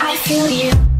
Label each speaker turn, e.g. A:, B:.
A: I feel you.